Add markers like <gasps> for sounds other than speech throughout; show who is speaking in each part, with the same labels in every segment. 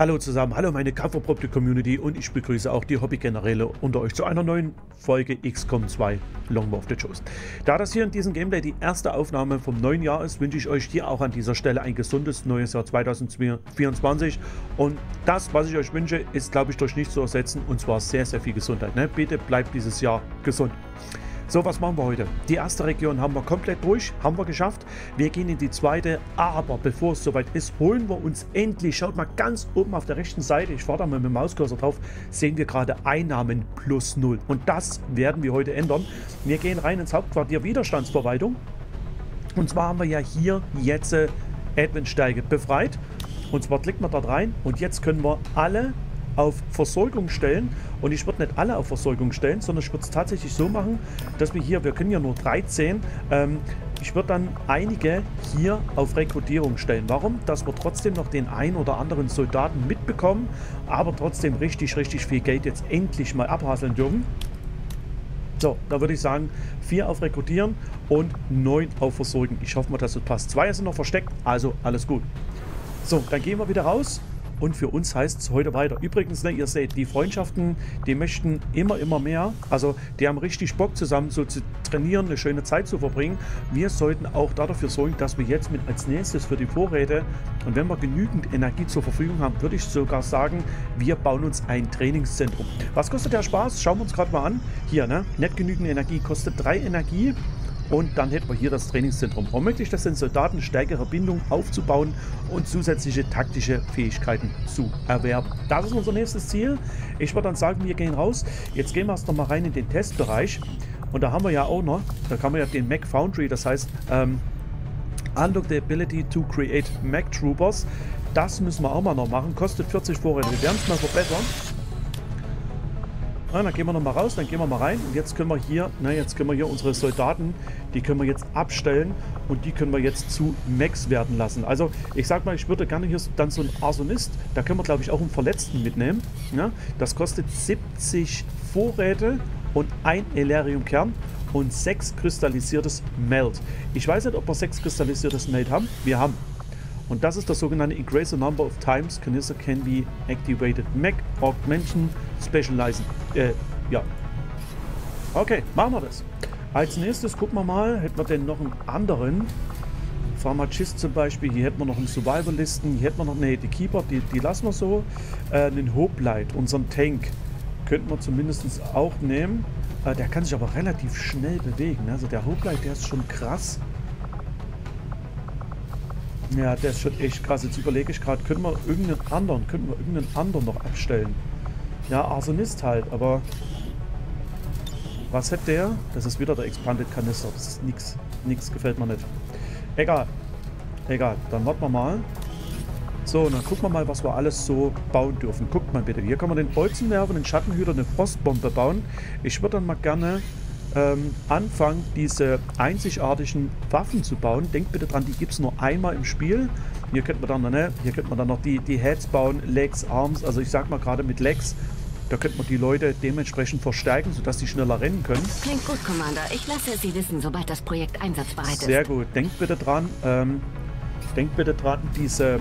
Speaker 1: Hallo zusammen, hallo meine kampferprobte Community und ich begrüße auch die Hobbygeneräle unter euch zu einer neuen Folge XCOM 2 Long War of the Chosen. Da das hier in diesem Gameplay die erste Aufnahme vom neuen Jahr ist, wünsche ich euch hier auch an dieser Stelle ein gesundes neues Jahr 2024 und das, was ich euch wünsche, ist glaube ich durch nichts zu ersetzen und zwar sehr, sehr viel Gesundheit. Ne? Bitte bleibt dieses Jahr gesund. So, was machen wir heute? Die erste Region haben wir komplett durch, haben wir geschafft. Wir gehen in die zweite, aber bevor es soweit ist, holen wir uns endlich, schaut mal ganz oben auf der rechten Seite, ich fahre da mal mit dem Mauscursor drauf, sehen wir gerade Einnahmen plus null. Und das werden wir heute ändern. Wir gehen rein ins Hauptquartier Widerstandsverwaltung. Und zwar haben wir ja hier jetzt äh, Adventsteige befreit. Und zwar klicken wir dort rein und jetzt können wir alle auf Versorgung stellen. Und ich würde nicht alle auf Versorgung stellen, sondern ich würde es tatsächlich so machen, dass wir hier, wir können ja nur 13, ähm, ich würde dann einige hier auf Rekrutierung stellen. Warum? Dass wir trotzdem noch den ein oder anderen Soldaten mitbekommen, aber trotzdem richtig, richtig viel Geld jetzt endlich mal abhasseln dürfen. So, da würde ich sagen, vier auf Rekrutieren und neun auf Versorgen. Ich hoffe mal, dass es passt. Zwei sind noch versteckt, also alles gut. So, dann gehen wir wieder raus und für uns heißt es heute weiter. Übrigens, ne, ihr seht, die Freundschaften, die möchten immer, immer mehr. Also die haben richtig Bock zusammen so zu trainieren, eine schöne Zeit zu verbringen. Wir sollten auch dafür sorgen, dass wir jetzt mit als nächstes für die Vorräte und wenn wir genügend Energie zur Verfügung haben, würde ich sogar sagen, wir bauen uns ein Trainingszentrum. Was kostet der Spaß? Schauen wir uns gerade mal an. Hier, ne? Nicht genügend Energie, kostet 3 Energie. Und dann hätten wir hier das Trainingszentrum. Ermöglicht es den Soldaten stärkere Bindung aufzubauen und zusätzliche taktische Fähigkeiten zu erwerben. Das ist unser nächstes Ziel. Ich würde dann sagen, wir gehen raus. Jetzt gehen wir erst noch mal rein in den Testbereich. Und da haben wir ja auch noch, da kann man ja den Mac Foundry, das heißt, ähm, Unlock the ability to create Mac Troopers. Das müssen wir auch mal noch machen. Kostet 40 Vorräte. Wir werden es mal verbessern. Ah, dann gehen wir nochmal raus, dann gehen wir mal rein. Und jetzt können wir hier, na, jetzt können wir hier unsere Soldaten, die können wir jetzt abstellen und die können wir jetzt zu Max werden lassen. Also ich sag mal, ich würde gerne hier dann so ein Arsonist, da können wir glaube ich auch einen Verletzten mitnehmen. Ja? Das kostet 70 Vorräte und ein Elerium-Kern und 6 kristallisiertes Melt. Ich weiß nicht, ob wir 6 kristallisiertes Melt haben. Wir haben und das ist das sogenannte Increase the number of times Canister can be activated. Mac Augmentation Specializing. Äh, ja. Okay, machen wir das. Als nächstes gucken wir mal, hätten wir denn noch einen anderen Pharmacist zum Beispiel. Hier hätten wir noch einen Survivalisten. Hier hätten wir noch, nee, die Keeper, die, die lassen wir so. Äh, einen Hoplite, unseren Tank, könnten wir zumindest auch nehmen. Äh, der kann sich aber relativ schnell bewegen. Also der Hoplite, der ist schon krass. Ja, der ist schon echt krass. Jetzt überlege ich gerade, können wir irgendeinen anderen, können wir irgendeinen anderen noch abstellen? Ja, Arsonist halt, aber was hat der? Das ist wieder der Expanded Kanister. Das ist nix. Nix gefällt mir nicht. Egal. Egal. Dann warten wir mal. So, und dann gucken wir mal, was wir alles so bauen dürfen. Guckt mal bitte. Hier kann man den Bolzenwerfer, den Schattenhüter, eine Frostbombe bauen. Ich würde dann mal gerne ähm, anfangen, diese einzigartigen Waffen zu bauen. Denkt bitte dran, die gibt es nur einmal im Spiel. Hier könnte man dann, ne, hier könnte man dann noch die, die Heads bauen, Legs, Arms. Also ich sag mal gerade mit Legs, da könnte man die Leute dementsprechend verstärken, sodass sie schneller rennen können.
Speaker 2: Klingt gut, Commander. Ich lasse Sie wissen, sobald das Projekt einsatzbereit ist.
Speaker 1: Sehr gut. Denkt bitte dran, ähm, denkt bitte dran, diese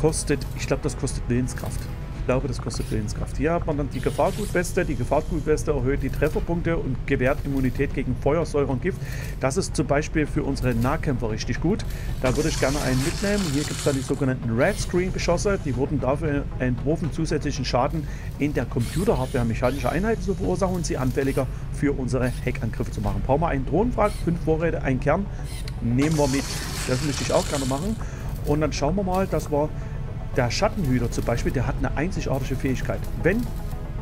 Speaker 1: kostet, ich glaube, das kostet Willenskraft glaube, das kostet Willenskraft. Hier hat man dann die Gefahrgutweste. Die Gefahrgutweste erhöht die Trefferpunkte und gewährt Immunität gegen Feuer, Säure und Gift. Das ist zum Beispiel für unsere Nahkämpfer richtig gut. Da würde ich gerne einen mitnehmen. Hier gibt es dann die sogenannten Red Screen Geschosse. Die wurden dafür entworfen, zusätzlichen Schaden in der Computerhardware mechanischer Einheiten zu verursachen und sie anfälliger für unsere Hackangriffe zu machen. Brauchen wir einen Drohnenwrack, fünf Vorräte, einen Kern. Nehmen wir mit. Das möchte ich auch gerne machen. Und dann schauen wir mal, dass wir der Schattenhüter zum Beispiel, der hat eine einzigartige Fähigkeit. Wenn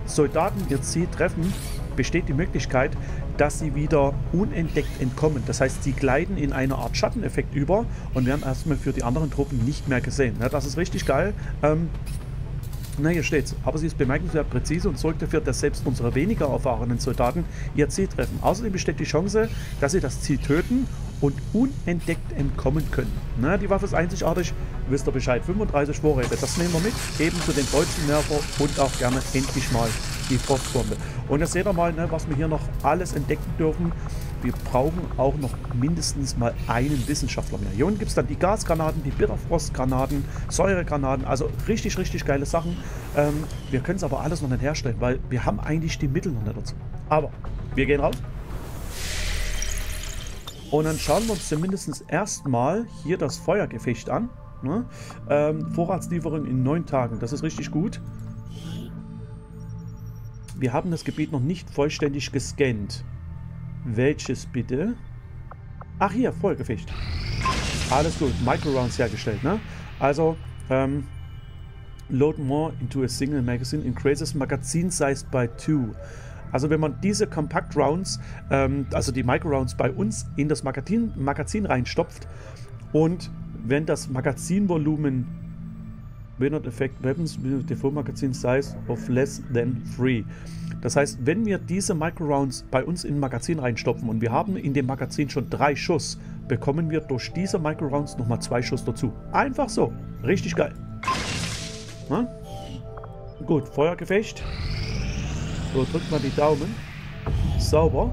Speaker 1: Soldaten ihr Ziel treffen, besteht die Möglichkeit, dass sie wieder unentdeckt entkommen. Das heißt, sie gleiten in eine Art Schatteneffekt über und werden erstmal für die anderen Truppen nicht mehr gesehen. Ja, das ist richtig geil. Ähm, na, hier steht's. Aber sie ist bemerkenswert präzise und sorgt dafür, dass selbst unsere weniger erfahrenen Soldaten ihr Ziel treffen. Außerdem besteht die Chance, dass sie das Ziel töten und unentdeckt entkommen können. Na, die Waffe ist einzigartig, wisst ihr Bescheid. 35 Vorräte, das nehmen wir mit. Ebenso den Bolzenwerfer und auch gerne endlich mal die Frostbombe. Und jetzt seht ihr mal, ne, was wir hier noch alles entdecken dürfen. Wir brauchen auch noch mindestens mal einen Wissenschaftler mehr. Hier unten gibt es dann die Gasgranaten, die Bitterfrostgranaten, Säuregranaten, also richtig, richtig geile Sachen. Ähm, wir können es aber alles noch nicht herstellen, weil wir haben eigentlich die Mittel noch nicht dazu. Aber wir gehen raus. Und dann schauen wir uns zumindest erstmal hier das Feuergefecht an. Ne? Ähm, Vorratslieferung in neun Tagen, das ist richtig gut. Wir haben das Gebiet noch nicht vollständig gescannt. Welches bitte? Ach hier, Feuergefecht. Alles gut, Micro-Rounds hergestellt, ne? Also, ähm, load more into a single magazine, increases magazine size by two. Also wenn man diese Compact Rounds, ähm, also die Micro Rounds bei uns in das Magazin, Magazin reinstopft und wenn das Magazinvolumen will not affect weapons with the full magazine size of less than 3. Das heißt, wenn wir diese Micro Rounds bei uns in ein Magazin reinstopfen und wir haben in dem Magazin schon drei Schuss, bekommen wir durch diese Micro Rounds nochmal zwei Schuss dazu. Einfach so. Richtig geil. Na? Gut, Feuergefecht. So, drückt mal die Daumen. Sauber.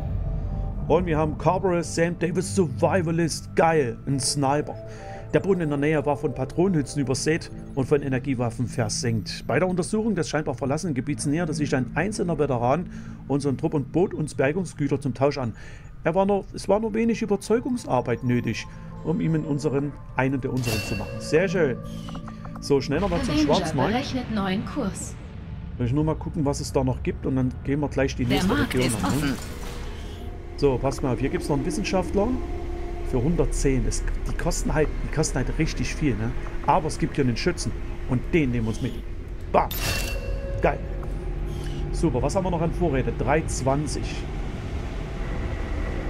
Speaker 1: Und wir haben Carburetor Sam Davis Survivalist. Geil. Ein Sniper. Der Boden in der Nähe war von Patronenhützen übersät und von Energiewaffen versenkt. Bei der Untersuchung des scheinbar verlassenen Gebiets näherte sich ein einzelner Veteran unseren Trupp und bot uns Bergungsgüter zum Tausch an. War nur, es war nur wenig Überzeugungsarbeit nötig, um ihm unseren, einen der unseren zu machen. Sehr schön. So, schnell nochmal zum Schwarzmarkt.
Speaker 2: neuen Kurs.
Speaker 1: Will ich nur mal gucken, was es da noch gibt und dann gehen wir gleich die nächste Region an. So, passt mal auf. Hier gibt es noch einen Wissenschaftler für 110. Das, die, kosten halt, die kosten halt richtig viel, ne? Aber es gibt hier einen Schützen. Und den nehmen wir uns mit. Bam. Geil. Super. Was haben wir noch an Vorräte? 320.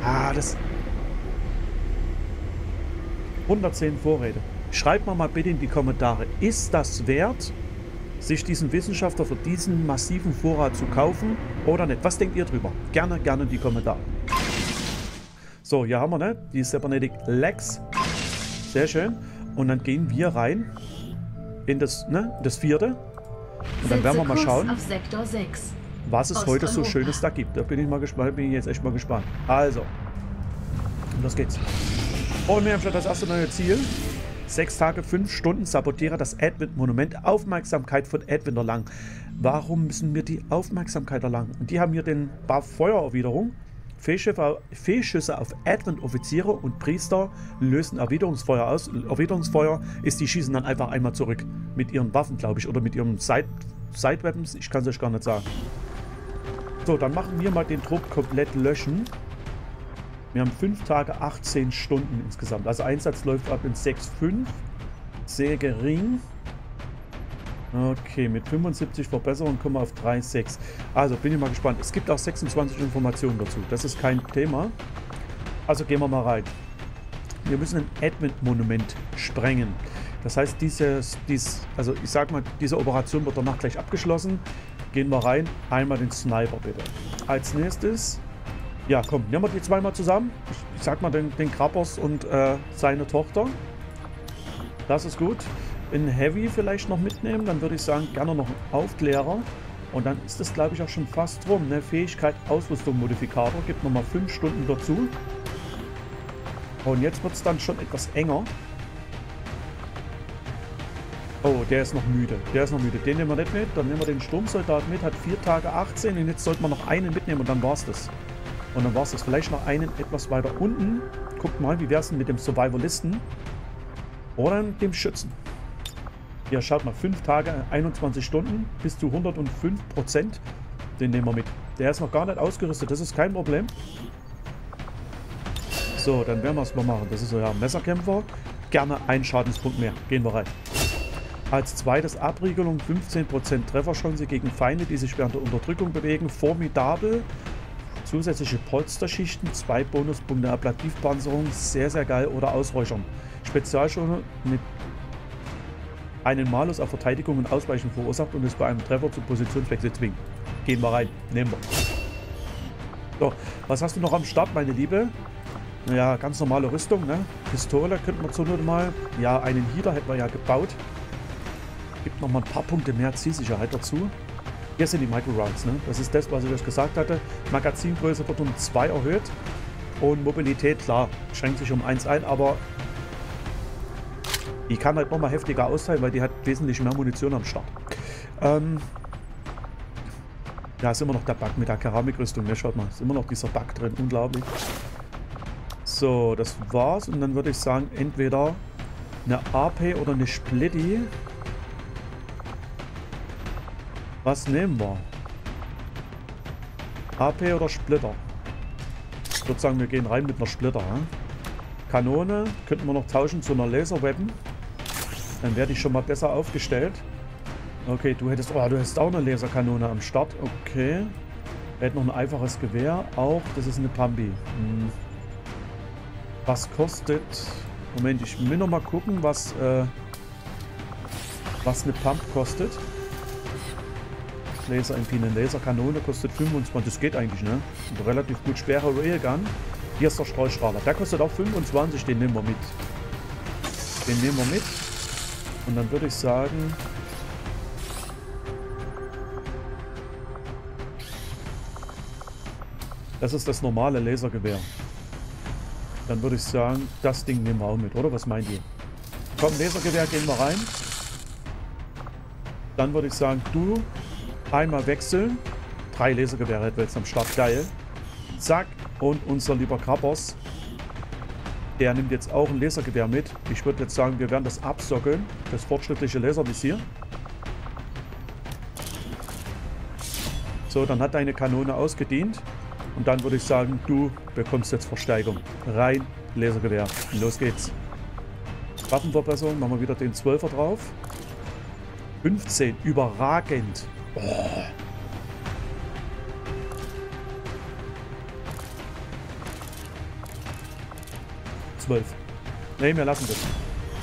Speaker 1: Ah, das... 110 Vorräte. Schreibt mal mal bitte in die Kommentare. Ist das wert, sich diesen Wissenschaftler für diesen massiven Vorrat zu kaufen oder nicht? Was denkt ihr drüber? Gerne, gerne in die Kommentare. So, hier haben wir ne, die Cybernetic Legs. Sehr schön. Und dann gehen wir rein in das, ne, das vierte. Und dann werden wir mal schauen, was es heute so Schönes da gibt. Da bin ich mal gespannt, bin ich jetzt echt mal gespannt. Also, los geht's. Und wir haben schon das erste neue Ziel. Sechs Tage, fünf Stunden sabotiere das Advent-Monument. Aufmerksamkeit von Advent erlangen. Warum müssen wir die Aufmerksamkeit erlangen? Und die haben hier den Buff Feuererwiderung. Fehlschüsse auf Advent-Offiziere und Priester lösen Erwiderungsfeuer aus. Erwiderungsfeuer ist, die schießen dann einfach einmal zurück. Mit ihren Waffen, glaube ich, oder mit ihren Side, Side Weapons. Ich kann es euch gar nicht sagen. So, dann machen wir mal den Trupp komplett löschen. Wir haben 5 Tage, 18 Stunden insgesamt. Also Einsatz läuft ab in 6,5. Sehr gering. Okay, mit 75 Verbesserungen kommen wir auf 3,6. Also bin ich mal gespannt. Es gibt auch 26 Informationen dazu. Das ist kein Thema. Also gehen wir mal rein. Wir müssen ein Advent-Monument sprengen. Das heißt, dieses, dies, also ich sag mal, diese Operation wird danach gleich abgeschlossen. Gehen wir rein. Einmal den Sniper bitte. Als nächstes, ja komm, nehmen wir die zweimal zusammen. Ich, ich sag mal den, den Krabbers und äh, seine Tochter. Das ist gut in Heavy vielleicht noch mitnehmen. Dann würde ich sagen, gerne noch einen Aufklärer. Und dann ist das, glaube ich, auch schon fast rum. Ne? Fähigkeit, Ausrüstung, Modifikator. Gibt nochmal 5 Stunden dazu. Und jetzt wird es dann schon etwas enger. Oh, der ist noch müde. Der ist noch müde. Den nehmen wir nicht mit. Dann nehmen wir den Sturmsoldat mit. Hat 4 Tage 18. Und jetzt sollten wir noch einen mitnehmen und dann war es das. Und dann war es das. Vielleicht noch einen etwas weiter unten. Guckt mal, wie wäre es denn mit dem Survivalisten? Oder dem Schützen. Ja, schaut mal, 5 Tage, 21 Stunden, bis zu 105 Prozent. Den nehmen wir mit. Der ist noch gar nicht ausgerüstet, das ist kein Problem. So, dann werden wir es mal machen. Das ist ja Messerkämpfer. Gerne ein Schadenspunkt mehr. Gehen wir rein. Als zweites Abriegelung 15% Trefferchance gegen Feinde, die sich während der Unterdrückung bewegen. Formidabel. Zusätzliche Polsterschichten, zwei Bonuspunkte Ablativpanzerung, sehr, sehr geil. Oder Ausräuchern. Spezialschone mit einen Malus auf Verteidigung und Ausweichen verursacht und es bei einem Treffer zum Positionswechsel zwingt. Gehen wir rein. Nehmen wir. So, was hast du noch am Start, meine Liebe? Naja, ganz normale Rüstung, ne? Pistole könnten wir zur Not mal. Ja, einen Heater hätten wir ja gebaut. Gibt noch mal ein paar Punkte mehr Zielsicherheit dazu. Hier sind die Micro Rounds, ne? Das ist das, was ich euch gesagt hatte. Magazingröße wird um 2 erhöht. Und Mobilität, klar, schränkt sich um 1 ein, aber die kann halt nochmal heftiger austeilen, weil die hat wesentlich mehr Munition am Start. Ähm, ja, ist immer noch der Bug mit der Keramikrüstung, ne? Schaut mal, ist immer noch dieser Bug drin, unglaublich. So, das war's. Und dann würde ich sagen, entweder eine AP oder eine Splitty. Was nehmen wir? AP oder Splitter? Ich würde sagen, wir gehen rein mit einer Splitter. Hm? Kanone könnten wir noch tauschen zu einer Laserweapon. Dann werde ich schon mal besser aufgestellt. Okay, du hättest... Oh, du hättest auch eine Laserkanone am Start. Okay. Er hätte noch ein einfaches Gewehr. Auch, das ist eine Pambi. Hm. Was kostet... Moment, ich will noch mal gucken, was, äh, was eine Pump kostet. Laser MP, eine Laserkanone kostet 25. Das geht eigentlich, ne? Und relativ gut schwere Railgun. Hier ist der Streustrahler. Der kostet auch 25. Den nehmen wir mit. Den nehmen wir mit. Und dann würde ich sagen... Das ist das normale Lasergewehr. Dann würde ich sagen, das Ding nehmen wir auch mit, oder? Was meint ihr? Komm, Lasergewehr, gehen wir rein. Dann würde ich sagen, du einmal wechseln. Drei Lasergewehre hätten wir jetzt am Start. Geil. Zack. Und unser lieber Krabbers, der nimmt jetzt auch ein Lasergewehr mit. Ich würde jetzt sagen, wir werden das absockeln. Das fortschrittliche Laservisier. So, dann hat deine Kanone ausgedient. Und dann würde ich sagen, du bekommst jetzt Versteigerung. Rein Lasergewehr. Los geht's. Waffenverbesserung, machen wir wieder den 12er drauf. 15, überragend. Oh. Ne, wir lassen das.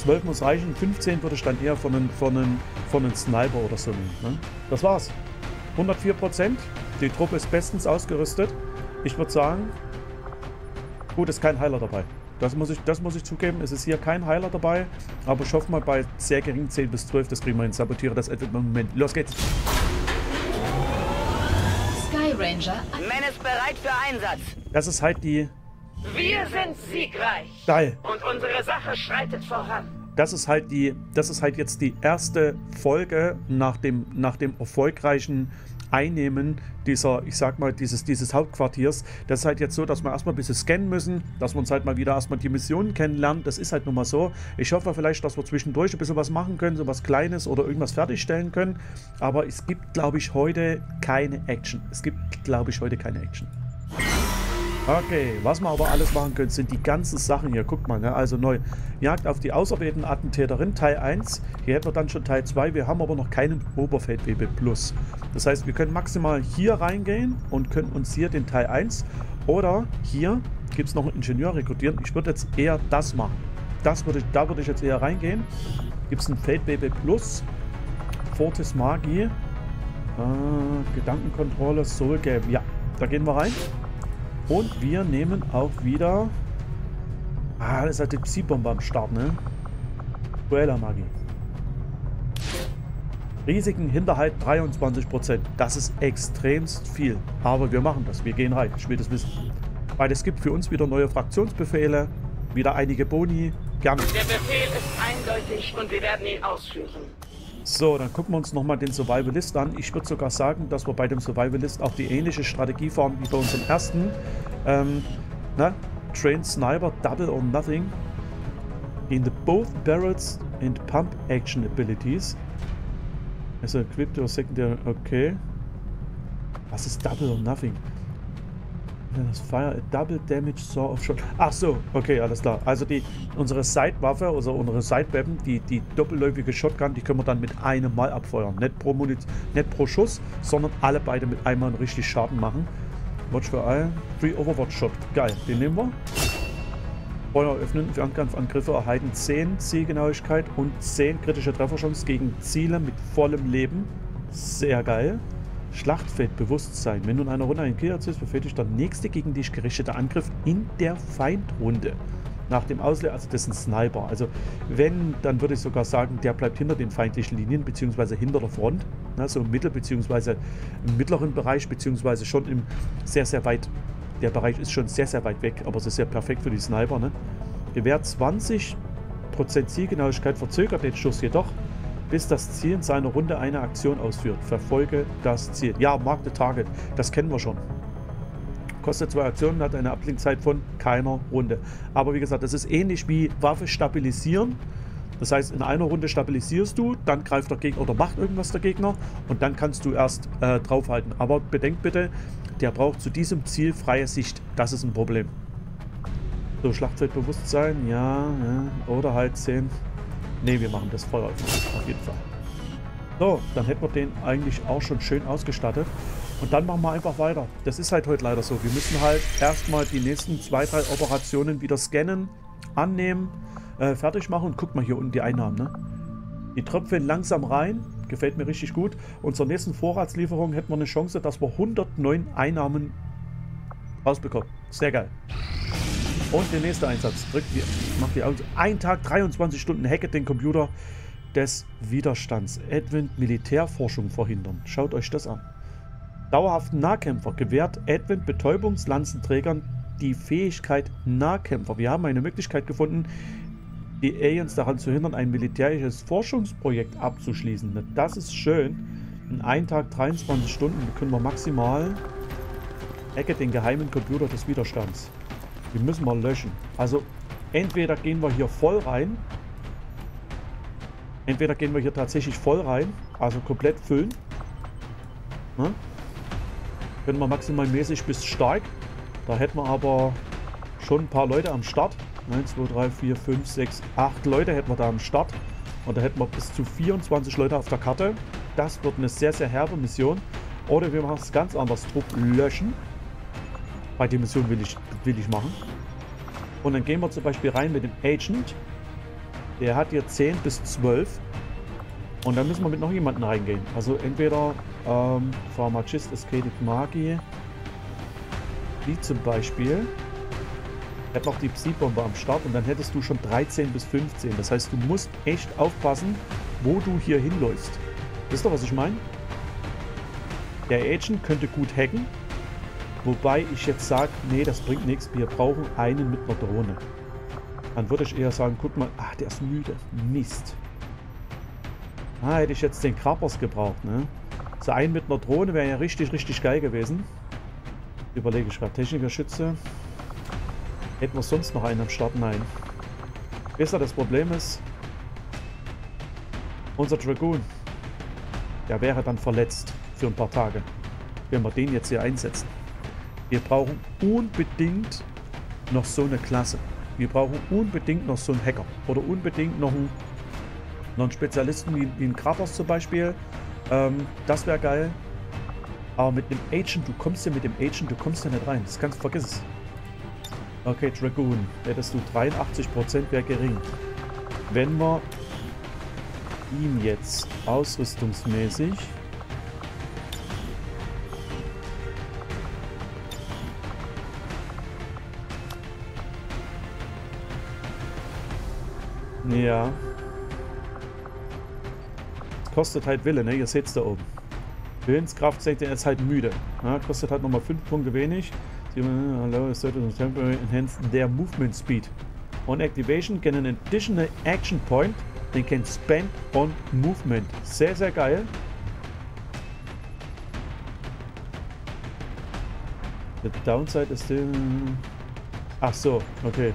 Speaker 1: 12 muss reichen. 15 würde ich dann eher von einem, von einem, von einem Sniper oder so nehmen. Ne? Das war's. 104 Prozent. Die Truppe ist bestens ausgerüstet. Ich würde sagen, gut, ist kein Heiler dabei. Das muss, ich, das muss ich zugeben, es ist hier kein Heiler dabei. Aber ich hoffe mal bei sehr geringen 10 bis 12, das kriegen wir hin. Sabotiere das etwa Moment. Los geht's.
Speaker 3: Sky Ranger.
Speaker 4: Man ist bereit für Einsatz.
Speaker 1: Das ist halt die...
Speaker 4: Wir sind siegreich.
Speaker 1: Geil.
Speaker 4: Und unsere Sache schreitet voran.
Speaker 1: Das ist halt die, das ist halt jetzt die erste Folge nach dem, nach dem erfolgreichen Einnehmen dieser, ich sag mal, dieses, dieses Hauptquartiers. Das ist halt jetzt so, dass wir erstmal ein bisschen scannen müssen, dass wir uns halt mal wieder erstmal die Missionen kennenlernen. Das ist halt nun mal so. Ich hoffe vielleicht, dass wir zwischendurch ein bisschen was machen können, so was Kleines oder irgendwas fertigstellen können. Aber es gibt, glaube ich, heute keine Action. Es gibt, glaube ich, heute keine Action. Okay, was wir aber alles machen können, sind die ganzen Sachen hier. Guckt mal, ne? also neu. Jagd auf die auserwählten Attentäterin, Teil 1. Hier hätten wir dann schon Teil 2. Wir haben aber noch keinen Oberfeld-BB Plus. Das heißt, wir können maximal hier reingehen und können uns hier den Teil 1 oder hier gibt es noch einen Ingenieur rekrutieren. Ich würde jetzt eher das machen. Das würde ich, da würde ich jetzt eher reingehen. Gibt es ein Feld-BB Plus, Fortis Magie, äh, Gedankenkontrolle, Soul Game. Ja, da gehen wir rein. Und wir nehmen auch wieder... Ah, das ist halt die Psi-Bombe am Start, ne? Duella Magie. Risiken Hinterhalt 23%. Das ist extremst viel. Aber wir machen das. Wir gehen rein. Ich will das wissen. Weil es gibt für uns wieder neue Fraktionsbefehle. Wieder einige Boni. Gerne.
Speaker 4: Der Befehl ist eindeutig und wir werden ihn ausführen.
Speaker 1: So, dann gucken wir uns nochmal den Survivalist an. Ich würde sogar sagen, dass wir bei dem Survivalist auch die ähnliche Strategie fahren wie bei unserem ersten. Ähm, ne? Train Sniper, Double or Nothing. In the both barrels and pump action abilities. Also equipped or secondary, okay. Was ist Double or Nothing? Das Fire a Double Damage Saw of Shot. Ach so, okay, alles klar. Also die unsere Side-Waffe, also unsere Side-Weapon, die, die doppelläufige Shotgun, die können wir dann mit einem Mal abfeuern. Nicht pro, Muniz nicht pro Schuss, sondern alle beide mit einmal richtig Schaden machen. Watch für all. Free Overwatch Shot. Geil, den nehmen wir. Feuer öffnen. Fernkampfangriffe erhalten 10 Zielgenauigkeit und 10 kritische Trefferchance gegen Ziele mit vollem Leben. Sehr geil. Schlachtfeldbewusstsein. Wenn du in einer Runde einen Kill erzielst, befehligt der nächste gegen dich gerichtete Angriff in der Feindrunde. Nach dem Auslöser, also das ist ein Sniper. Also wenn, dann würde ich sogar sagen, der bleibt hinter den feindlichen Linien, beziehungsweise hinter der Front. Ne, so im Mittel- beziehungsweise im mittleren Bereich, beziehungsweise schon im sehr, sehr weit Der Bereich ist schon sehr, sehr weit weg, aber es ist ja perfekt für die Sniper. Ne? Gewehr 20% Zielgenauigkeit verzögert den Schuss jedoch, bis das Ziel in seiner Runde eine Aktion ausführt. Verfolge das Ziel. Ja, mark the target. Das kennen wir schon. Kostet zwei Aktionen, hat eine Abklingzeit von keiner Runde. Aber wie gesagt, das ist ähnlich wie Waffe stabilisieren. Das heißt, in einer Runde stabilisierst du, dann greift der Gegner oder macht irgendwas der Gegner und dann kannst du erst äh, draufhalten. Aber bedenkt bitte, der braucht zu diesem Ziel freie Sicht. Das ist ein Problem. So, Schlachtfeldbewusstsein, ja, ja. Oder halt 10. Ne, wir machen das Feuer auf jeden Fall. So, dann hätten wir den eigentlich auch schon schön ausgestattet. Und dann machen wir einfach weiter. Das ist halt heute leider so. Wir müssen halt erstmal die nächsten zwei, drei Operationen wieder scannen, annehmen, äh, fertig machen. Und guck mal hier unten die Einnahmen. Ne? Die tröpfeln langsam rein. Gefällt mir richtig gut. Und zur nächsten Vorratslieferung hätten wir eine Chance, dass wir 109 Einnahmen rausbekommen. Sehr geil. Und der nächste Einsatz. Drückt die, macht die Augen. Ein Tag, 23 Stunden hacket den Computer des Widerstands. Advent Militärforschung verhindern. Schaut euch das an. Dauerhaften Nahkämpfer gewährt Advent Betäubungslanzenträgern die Fähigkeit Nahkämpfer. Wir haben eine Möglichkeit gefunden, die Aliens daran zu hindern, ein militärisches Forschungsprojekt abzuschließen. Das ist schön. In einem Tag 23 Stunden können wir maximal Ecke den geheimen Computer des Widerstands. Die müssen wir löschen. Also entweder gehen wir hier voll rein. Entweder gehen wir hier tatsächlich voll rein. Also komplett füllen. Ne? Können wir maximal mäßig bis stark. Da hätten wir aber schon ein paar Leute am Start. 1, 2, 3, 4, 5, 6, 8 Leute hätten wir da am Start. Und da hätten wir bis zu 24 Leute auf der Karte. Das wird eine sehr, sehr herbe Mission. Oder wir machen es ganz anders. Trupp löschen. Bei der Mission will ich, will ich machen. Und dann gehen wir zum Beispiel rein mit dem Agent. Der hat hier 10 bis 12. Und dann müssen wir mit noch jemandem reingehen. Also entweder ähm, Pharmacist, Escated Magi. Die zum Beispiel. Hat noch die Psi-Bombe am Start und dann hättest du schon 13 bis 15. Das heißt, du musst echt aufpassen, wo du hier hinläufst. Wisst ihr, was ich meine? Der Agent könnte gut hacken. Wobei ich jetzt sage, nee, das bringt nichts. Wir brauchen einen mit einer Drohne. Dann würde ich eher sagen, guck mal, ach, der ist müde. Mist. Ah, hätte ich jetzt den Krabbers gebraucht, ne? So einen mit einer Drohne wäre ja richtig, richtig geil gewesen. Überlege ich gerade. Techniker-Schütze. Hätten wir sonst noch einen am Start? Nein. Besser, das Problem ist, unser Dragoon, der wäre dann verletzt für ein paar Tage, wenn wir den jetzt hier einsetzen. Wir brauchen unbedingt noch so eine Klasse. Wir brauchen unbedingt noch so einen Hacker. Oder unbedingt noch einen, noch einen Spezialisten wie, wie einen Kratos zum Beispiel. Ähm, das wäre geil. Aber mit dem Agent, du kommst ja mit dem Agent, du kommst ja nicht rein. Das kannst du vergiss es. Okay, Dragoon. Hättest du 83% wäre gering. Wenn wir ihm jetzt ausrüstungsmäßig Ja. Kostet halt Wille, ne? Ihr es da oben. Willenskraft sagt er ist halt müde. Ja, kostet halt nochmal 5 Punkte wenig. Allow certain temporary enhance their movement speed. On activation can an additional action point they can spend on movement. Sehr, sehr geil. The downside is still... Ach so, okay.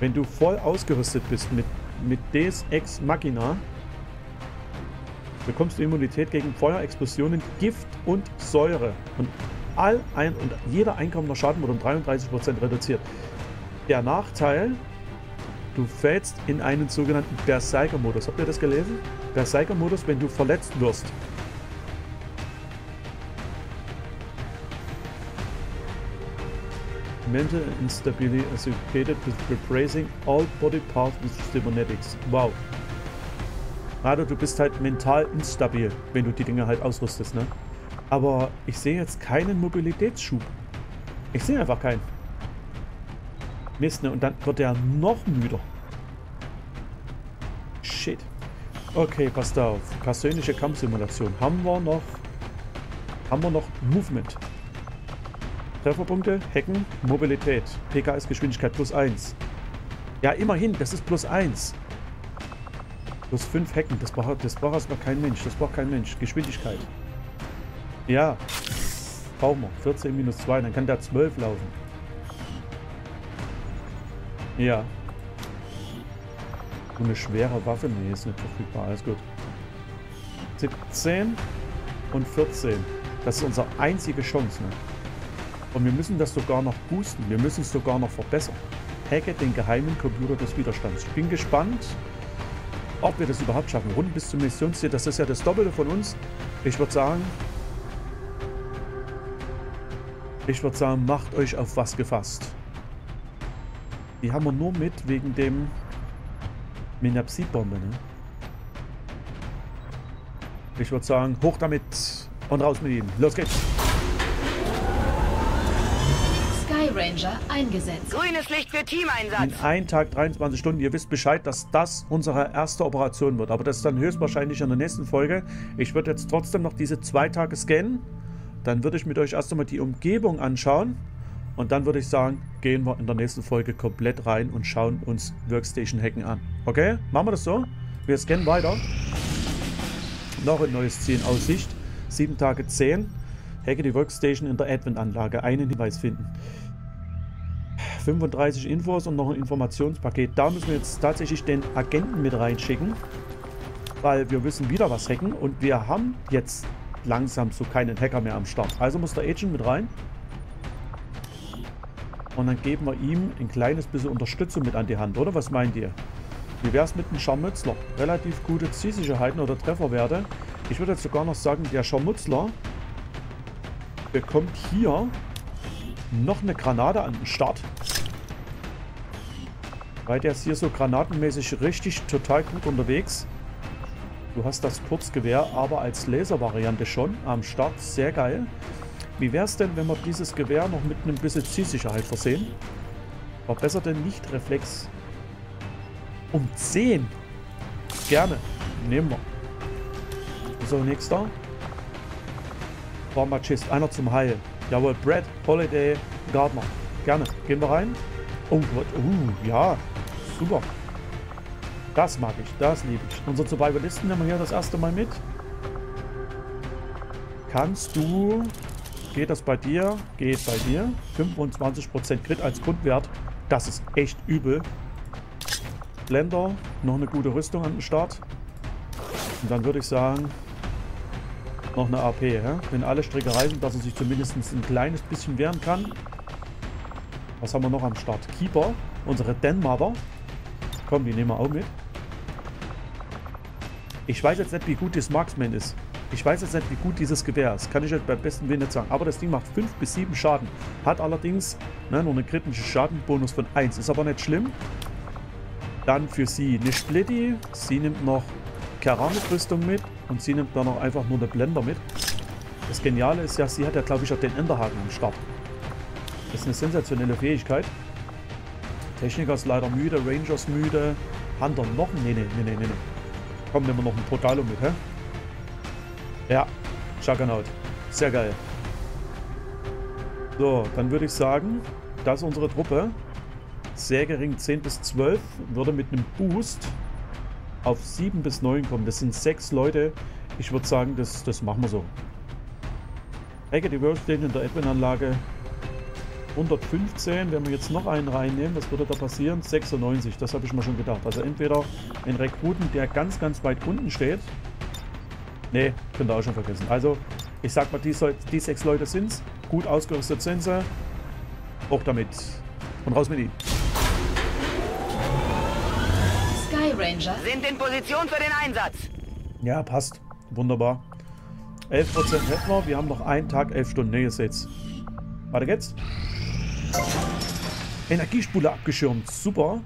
Speaker 1: Wenn du voll ausgerüstet bist mit, mit Deus Ex Machina, bekommst du Immunität gegen Feuer, Explosionen, Gift und Säure. Und all ein und jeder einkommender Schaden wird um 33% reduziert. Der Nachteil, du fällst in einen sogenannten Berserker-Modus. Habt ihr das gelesen? Berserker-Modus, wenn du verletzt wirst. Mental instability associated with replacing all body parts with cybernetics. Wow. Also du bist halt mental instabil, wenn du die Dinge halt ausrüstest, ne? Aber ich sehe jetzt keinen Mobilitätsschub. Ich sehe einfach keinen. Mist, ne? Und dann wird er noch müder. Shit. Okay, passt auf. Persönliche Kampfsimulation. Haben wir noch... Haben wir noch Movement? Trefferpunkte, Hecken, Mobilität, PKS-Geschwindigkeit plus 1. Ja, immerhin, das ist plus 1. Plus 5 Hecken, das braucht, das braucht erstmal kein Mensch. Das braucht kein Mensch. Geschwindigkeit. Ja, brauchen wir. 14 minus 2, dann kann der 12 laufen. Ja. So eine schwere Waffe, nee, ist nicht verfügbar. Alles gut. 17 und 14. Das ist unsere einzige Chance. Ne? Und wir müssen das sogar noch boosten. Wir müssen es sogar noch verbessern. Hacke den geheimen Computer des Widerstands. Ich bin gespannt, ob wir das überhaupt schaffen. Runden bis zum Missionsziel, das ist ja das Doppelte von uns. Ich würde sagen, ich würde sagen, macht euch auf was gefasst. Die haben wir nur mit wegen dem Minapsi-Bombe, ne? Ich würde sagen, hoch damit und raus mit ihnen. Los geht's.
Speaker 3: Sky Ranger eingesetzt.
Speaker 4: Grünes Licht für Teameinsatz.
Speaker 1: In einem Tag 23 Stunden. Ihr wisst Bescheid, dass das unsere erste Operation wird. Aber das ist dann höchstwahrscheinlich in der nächsten Folge. Ich würde jetzt trotzdem noch diese zwei Tage scannen. Dann würde ich mit euch erst einmal die Umgebung anschauen. Und dann würde ich sagen, gehen wir in der nächsten Folge komplett rein und schauen uns Workstation-Hacken an. Okay? Machen wir das so? Wir scannen weiter. Noch ein neues Ziel in Aussicht. 7 Tage 10. Hacke die Workstation in der Advent-Anlage. Einen Hinweis finden. 35 Infos und noch ein Informationspaket. Da müssen wir jetzt tatsächlich den Agenten mit reinschicken. Weil wir wissen wieder was hacken. Und wir haben jetzt langsam so keinen Hacker mehr am Start. Also muss der Agent mit rein. Und dann geben wir ihm ein kleines bisschen Unterstützung mit an die Hand, oder? Was meint ihr? Wie wäre es mit dem Scharmützler? Relativ gute Zielsicherheiten oder Trefferwerte. Ich würde jetzt sogar noch sagen, der Scharmützler bekommt hier noch eine Granate an den Start. Weil der ist hier so granatenmäßig richtig total gut unterwegs. Du hast das Kurzgewehr, aber als Laservariante schon am Start. Sehr geil. Wie wäre es denn, wenn wir dieses Gewehr noch mit einem bisschen Zielsicherheit versehen? Verbesserte Lichtreflex um 10. Gerne. Nehmen wir. So, nächster. Pharmacist. Einer zum Heil. Jawohl, Brad, Holiday, Gardner. Gerne. Gehen wir rein. Oh Gott. Uh, ja. Super. Das mag ich. Das liebe ich. Unser Survivalisten nehmen wir hier das erste Mal mit. Kannst du Geht das bei dir? Geht bei dir. 25% Crit als Grundwert. Das ist echt übel. Blender, noch eine gute Rüstung an den Start. Und dann würde ich sagen, noch eine AP. Ja? Wenn alle Stricke reißen, dass er sich zumindest ein kleines bisschen wehren kann. Was haben wir noch am Start? Keeper, unsere Den Mother. Komm, die nehmen wir auch mit. Ich weiß jetzt nicht, wie gut das Marksman ist. Ich weiß jetzt nicht, wie gut dieses Gewehr ist. Kann ich jetzt beim besten Willen nicht sagen. Aber das Ding macht 5 bis 7 Schaden. Hat allerdings ne, nur einen kritischen Schadenbonus von 1. Ist aber nicht schlimm. Dann für sie eine Splitty. Sie nimmt noch Keramikrüstung mit. Und sie nimmt dann auch einfach nur eine Blender mit. Das Geniale ist ja, sie hat ja, glaube ich, auch den Enderhaken am Start. Das ist eine sensationelle Fähigkeit. Techniker ist leider müde, Rangers müde. Hunter noch? Nee, nee, nee, nee, nee. Komm, nehmen wir noch einen Portalo mit, hä? Ja, Juggernaut. Sehr geil. So, dann würde ich sagen, das ist unsere Truppe. Sehr gering 10 bis 12 würde mit einem Boost auf 7 bis 9 kommen. Das sind 6 Leute. Ich würde sagen, das, das machen wir so. Ecke, die Workstation in der Admin-Anlage 115. Wenn wir jetzt noch einen reinnehmen, was würde da passieren? 96, das habe ich mir schon gedacht. Also entweder ein Rekruten, der ganz, ganz weit unten steht, Nee, könnt ihr auch schon vergessen. Also, ich sag mal, die, die sechs Leute sind's. Gut ausgerüstet sind sie. Auch damit. Und raus mit ihnen.
Speaker 3: Sky Ranger
Speaker 4: Sind in Position für den Einsatz.
Speaker 1: Ja, passt. Wunderbar. 11% hätten wir. Wir haben noch einen Tag, 11 Stunden. Ne, ihr seht's. Weiter geht's. Energiespule abgeschirmt. Super.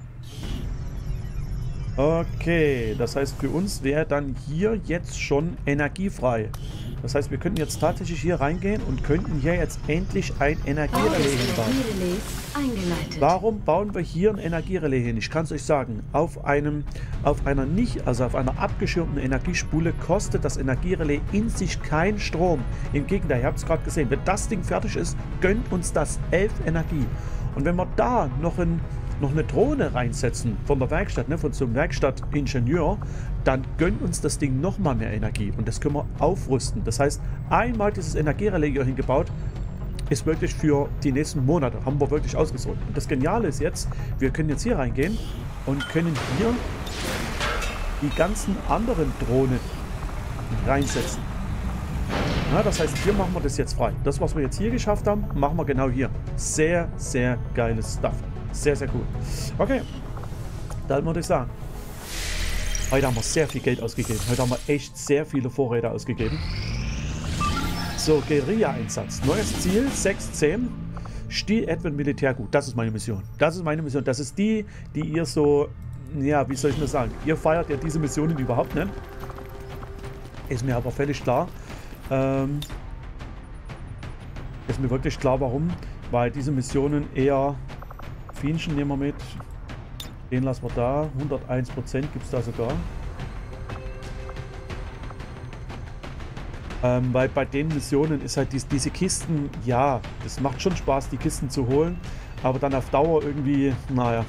Speaker 1: Okay, das heißt für uns wäre dann hier jetzt schon energiefrei. Das heißt, wir könnten jetzt tatsächlich hier reingehen und könnten hier jetzt endlich ein Energierelais hinbauen. Warum bauen wir hier ein Energierelais hin? Ich kann es euch sagen, auf einem, auf einer nicht, also auf einer abgeschirmten Energiespule kostet das Energierelais in sich keinen Strom. Im Gegenteil, ihr habt es gerade gesehen, wenn das Ding fertig ist, gönnt uns das 11 Energie. Und wenn wir da noch ein noch eine Drohne reinsetzen von der Werkstatt, ne, von so einem Werkstattingenieur, dann gönnt uns das Ding nochmal mehr Energie und das können wir aufrüsten. Das heißt, einmal dieses Energierelais hier hingebaut, ist wirklich für die nächsten Monate, haben wir wirklich ausgesucht. Und das Geniale ist jetzt, wir können jetzt hier reingehen und können hier die ganzen anderen Drohnen reinsetzen. Ja, das heißt, hier machen wir das jetzt frei. Das, was wir jetzt hier geschafft haben, machen wir genau hier. Sehr, sehr geiles Stuff. Sehr, sehr cool. Okay, dann würde ich sagen, heute haben wir sehr viel Geld ausgegeben. Heute haben wir echt sehr viele Vorräte ausgegeben. So, Guerilla-Einsatz. Neues Ziel, 610. Stiel Edwin Militärgut. Das ist meine Mission. Das ist meine Mission. Das ist die, die ihr so, ja, wie soll ich nur sagen? Ihr feiert ja diese Missionen überhaupt nicht. Ist mir aber völlig klar. Ähm, ist mir wirklich klar, warum. Weil diese Missionen eher Fienchen nehmen wir mit. Den lassen wir da. 101% gibt es da sogar. Ähm, weil bei den Missionen ist halt dies, diese Kisten, ja, es macht schon Spaß, die Kisten zu holen. Aber dann auf Dauer irgendwie, naja,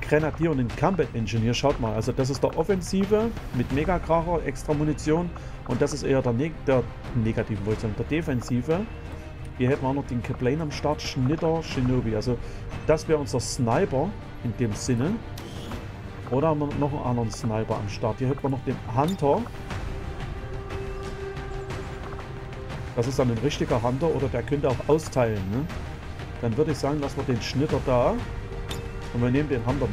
Speaker 1: Grenadier und den Combat Engineer, schaut mal. Also das ist der Offensive mit Megakracher, extra Munition. Und das ist eher der, Neg der negativen, sagen, der Defensive. Hier hätten wir auch noch den Kaplane am Start, Schnitter, Shinobi. Also das wäre unser Sniper in dem Sinne. Oder haben wir noch einen anderen Sniper am Start. Hier hätten wir noch den Hunter. Das ist dann ein richtiger Hunter oder der könnte auch austeilen. Ne? Dann würde ich sagen, lassen wir den Schnitter da. Und wir nehmen den Hunter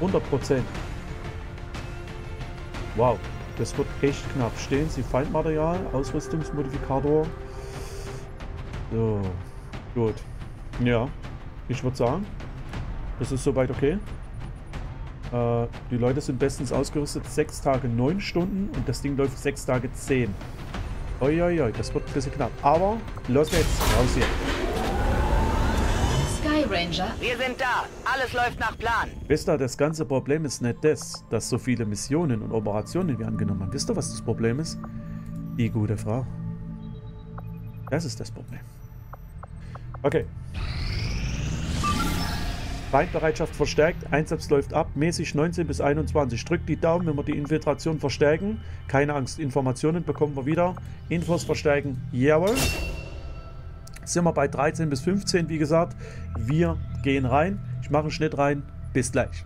Speaker 1: mit. 100%. Wow, das wird echt knapp. Stehen Sie Feindmaterial, Ausrüstungsmodifikator. So, gut. Ja, ich würde sagen, das ist soweit okay. Äh, die Leute sind bestens ausgerüstet. 6 Tage 9 Stunden und das Ding läuft 6 Tage 10. Uiuiui, das wird ein bisschen knapp. Aber los geht's, raus hier.
Speaker 3: Sky Ranger,
Speaker 4: Wir sind da. Alles läuft nach Plan.
Speaker 1: Wisst ihr, das ganze Problem ist nicht das, dass so viele Missionen und Operationen wir angenommen haben. Wisst ihr, was das Problem ist? Die gute Frau. Das ist das Problem. Okay. Feindbereitschaft verstärkt, Einsatz läuft ab, mäßig 19 bis 21. Drückt die Daumen, wenn wir die Infiltration verstärken. Keine Angst, Informationen bekommen wir wieder. Infos verstärken, jawohl. Sind wir bei 13 bis 15, wie gesagt. Wir gehen rein. Ich mache einen Schnitt rein. Bis gleich.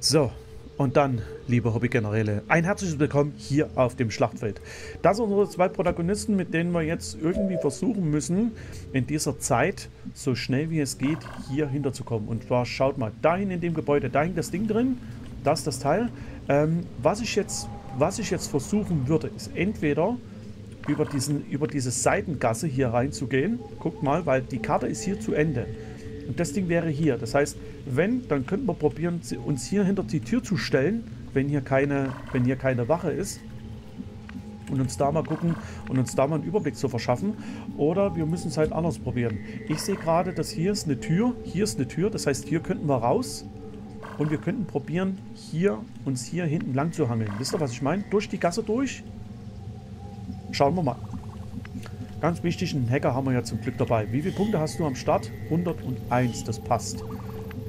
Speaker 1: So, und dann, liebe Hobbygeneräle, ein herzliches Willkommen hier auf dem Schlachtfeld. Das sind unsere zwei Protagonisten, mit denen wir jetzt irgendwie versuchen müssen, in dieser Zeit so schnell wie es geht hier hinterzukommen. Und zwar, schaut mal, dahin in dem Gebäude, da hängt das Ding drin, das ist das Teil. Ähm, was, ich jetzt, was ich jetzt versuchen würde, ist entweder über, diesen, über diese Seitengasse hier reinzugehen. Guckt mal, weil die Karte ist hier zu Ende. Und das Ding wäre hier. Das heißt, wenn, dann könnten wir probieren, uns hier hinter die Tür zu stellen, wenn hier keine, wenn hier keine Wache ist. Und uns da mal gucken und uns da mal einen Überblick zu verschaffen. Oder wir müssen es halt anders probieren. Ich sehe gerade, dass hier ist eine Tür. Hier ist eine Tür. Das heißt, hier könnten wir raus. Und wir könnten probieren, hier uns hier hinten lang zu hangeln. Wisst ihr, was ich meine? Durch die Gasse durch. Schauen wir mal. Ganz wichtig, einen Hacker haben wir ja zum Glück dabei. Wie viele Punkte hast du am Start? 101, das passt.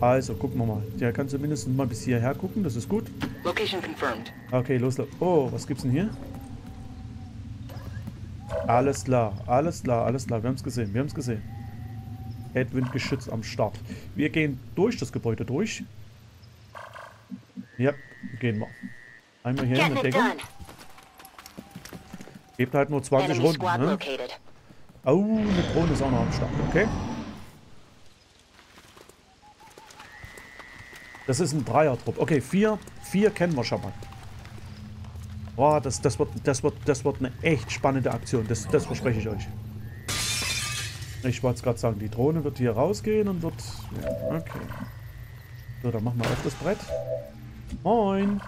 Speaker 1: Also, gucken wir mal. Der kann zumindest mal bis hierher gucken, das ist gut.
Speaker 4: Location confirmed.
Speaker 1: Okay, los. Oh, was gibt's denn hier? Alles klar, alles klar, alles klar. Wir haben es gesehen, wir haben es gesehen. Edwin Geschütz am Start. Wir gehen durch das Gebäude durch. Ja, gehen wir. Einmal hier in der Deckung. Gebt halt nur 20
Speaker 4: Enemy
Speaker 1: Runden. Ne? Oh, eine Drohne ist auch noch am Start, okay? Das ist ein Dreier-Trupp. Okay, vier, vier kennen wir schon mal. Boah, das, das, wird, das, wird, das wird eine echt spannende Aktion. Das, das verspreche ich euch. Ich wollte es gerade sagen, die Drohne wird hier rausgehen und wird... Okay. So, dann machen wir auf das Brett. Moin.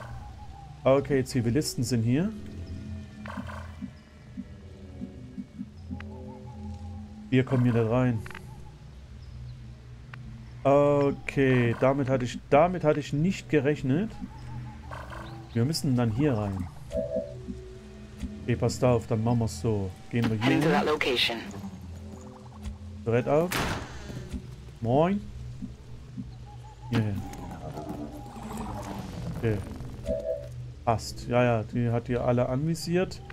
Speaker 1: Okay, Zivilisten sind hier. Wir kommen hier nicht rein. Okay, damit hatte ich, damit hatte ich nicht gerechnet. Wir müssen dann hier rein. Okay, passt auf, dann machen wir es so. Gehen wir hier hin. Brett auf. Moin. Hierhin. Okay. Passt. Ja, ja, die hat hier alle anvisiert.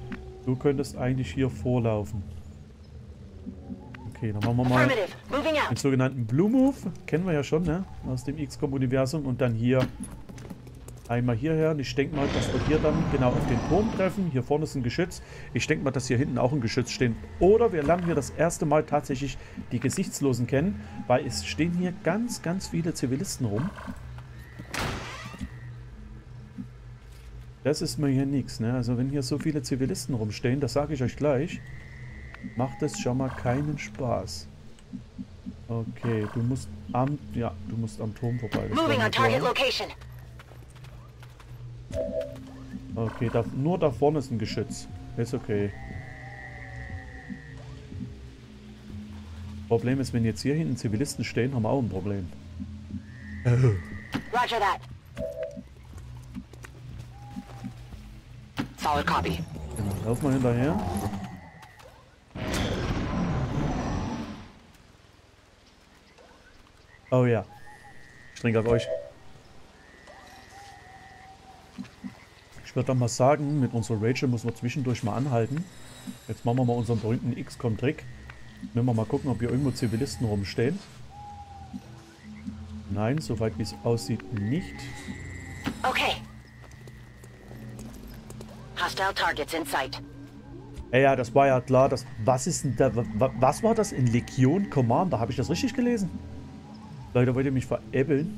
Speaker 1: Du könntest eigentlich hier vorlaufen. Okay, dann machen wir mal den sogenannten Blue Move. Kennen wir ja schon, ne? Aus dem XCOM-Universum. Und dann hier einmal hierher. Und ich denke mal, dass wir hier dann genau auf den Turm treffen. Hier vorne ist ein Geschütz. Ich denke mal, dass hier hinten auch ein Geschütz steht. Oder wir lernen hier das erste Mal tatsächlich die Gesichtslosen kennen. Weil es stehen hier ganz, ganz viele Zivilisten rum. Das ist mir hier nichts, ne? Also wenn hier so viele Zivilisten rumstehen, das sage ich euch gleich, macht es schon mal keinen Spaß. Okay, du musst am, ja, du musst am Turm vorbei.
Speaker 4: Moving on target location.
Speaker 1: Okay, da, nur da vorne ist ein Geschütz. Ist okay. Problem ist, wenn jetzt hier hinten Zivilisten stehen, haben wir auch ein Problem. <laughs>
Speaker 4: Roger that. Solid copy.
Speaker 1: Genau, lauf mal hinterher. Oh ja. Ich trinke auf euch. Ich würde dann mal sagen, mit unserer Rachel müssen wir zwischendurch mal anhalten. Jetzt machen wir mal unseren berühmten XCOM-Trick. Wenn wir mal gucken, ob hier irgendwo Zivilisten rumstehen. Nein, soweit wie es aussieht, nicht.
Speaker 4: Okay. Hostile targets in sight.
Speaker 1: Ja, ja, das war ja klar. Das, was ist denn da? wa- wa- Was war das in Legion Commander? Habe ich das richtig gelesen? Leute, wollt ihr mich veräppeln?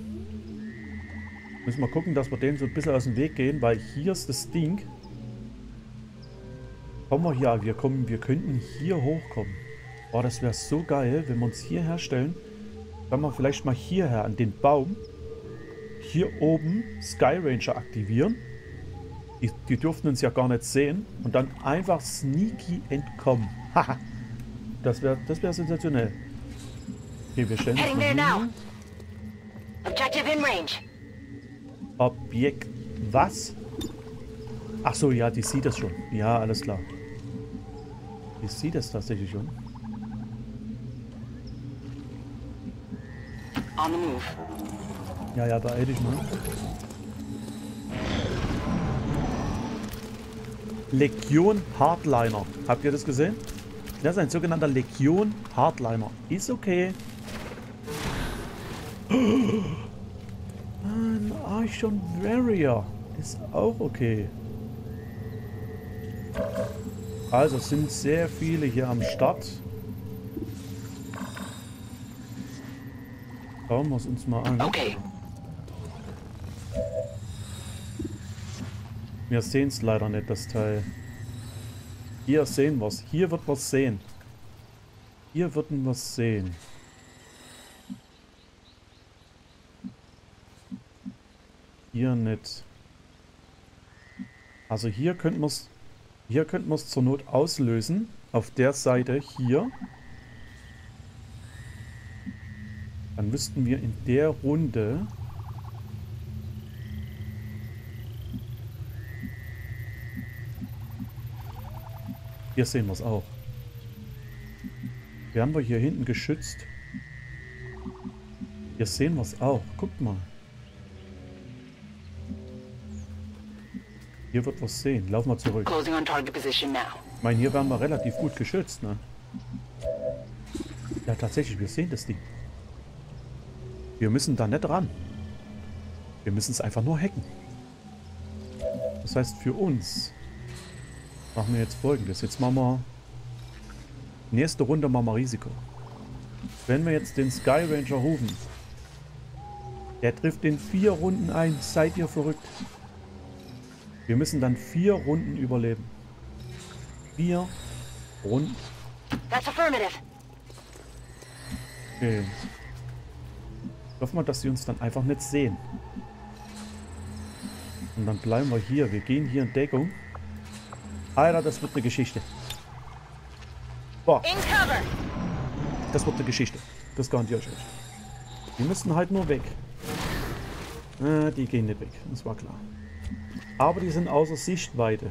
Speaker 1: Müssen wir gucken, dass wir denen so ein bisschen aus dem Weg gehen, weil hier ist das Ding. Kommen wir hier, wir kommen, wir könnten hier hochkommen. Boah, das wäre so geil, wenn wir uns hier herstellen. Dann wir vielleicht mal hierher an den Baum. Hier oben Sky Ranger aktivieren. Die, die dürften uns ja gar nicht sehen. Und dann einfach sneaky entkommen. <laughs> Haha. das wäre das wär sensationell. Okay, wir stellen uns mal
Speaker 4: there
Speaker 1: hier.
Speaker 4: now. Objective in range.
Speaker 1: Objekt. Was? Ach so, ja, die sieht es schon. Ja, alles klar. Die sieht es tatsächlich schon.
Speaker 4: On the move.
Speaker 1: Ja, ja, beeil dich mal. Legion Hardliner. Habt ihr das gesehen? Das ist ein sogenannter Legion Hardliner. Ist okay. <gasps> Ein Archon Warrior. Ist auch okay. Also sind sehr viele hier am Start. Schauen wir es uns mal an.
Speaker 4: Okay.
Speaker 1: Wir sehen es leider nicht, das Teil. Hier sehen wir es. Hier wird es sehen. Hier würden wir es sehen. Hier nicht. Also hier könnten wir es hier könnten wir es zur Not auslösen. Auf der Seite hier. Dann müssten wir in der Runde Hier sehen wir es auch. Wir haben wir hier hinten geschützt. Hier sehen wir es auch. Guckt mal. Hier wird was sehen. Lauf mal zurück.
Speaker 4: Closing on target position now.
Speaker 1: Ich meine, hier werden wir relativ gut geschützt, ne? Ja, tatsächlich, wir sehen das Ding. Wir müssen da nicht ran. Wir müssen es einfach nur hacken. Das heißt, für uns machen wir jetzt folgendes. Jetzt machen wir... Nächste Runde machen wir Risiko. Wenn wir jetzt den Sky Ranger rufen, der trifft in vier Runden ein. Seid ihr verrückt? Wir müssen dann vier Runden überleben. Vier Runden.
Speaker 4: That's affirmative.
Speaker 1: Okay. Hoffen wir, dass sie uns dann einfach nicht sehen. Und dann bleiben wir hier. Wir gehen hier in Deckung. Alter, das wird eine Geschichte. Boah. Das wird eine Geschichte. Das garantiere ich euch. Die müssten halt nur weg. Äh, die gehen nicht weg. Das war klar. Aber die sind außer Sichtweite.